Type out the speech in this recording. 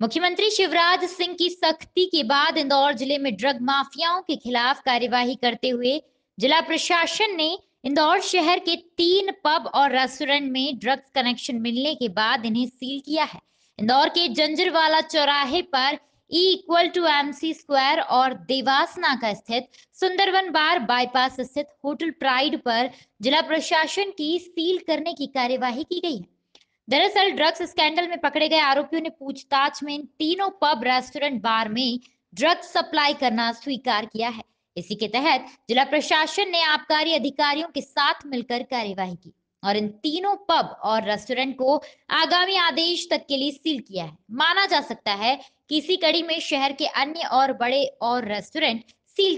मुख्यमंत्री शिवराज सिंह की सख्ती के बाद इंदौर ज़िले में ड्रग माफियाओं के खिलाफ कार्यवाही करते हुए जिला प्रशासन ने इंदौर शहर के तीन पब और रेस्टोरेंट में ड्रग्स कनेक्शन मिलने के बाद इन्हें सील किया है। इंदौर के जंजरवाला चौराहे पर E equal to MC square और देवासना का स्थित सुंदरवन बार बाईपास स्थित होटल प्राइड पर जिला प्रशासन की सील करने की कार्यवाही की गई है। दरअसल ड्रग्स स्कैंडल में पकड़े गए आरोपियों ने पूछताछ में इन तीनों पब रेस्टोरेंट, बार में ड्रग्स सप्लाई करना स्वीकार किया है। इसी के तहत जिला प्रशासन ने आबकारी अधिकारियों के साथ मिलकर कार्यवाही की और इन तीनों पब और रेस्टोरेंट को आगामी आदेश तक के लिए सील किया है। माना जा सकता है कि इसी कड़ी में शहर के अन्य और बड़े और रेस्टोरेंट सील